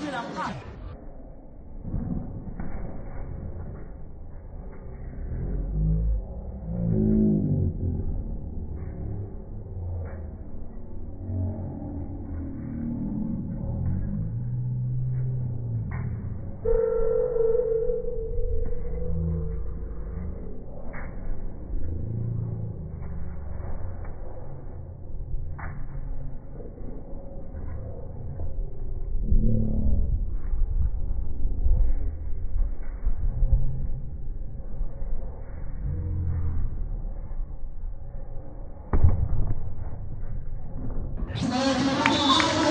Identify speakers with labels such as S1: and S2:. S1: 这两块。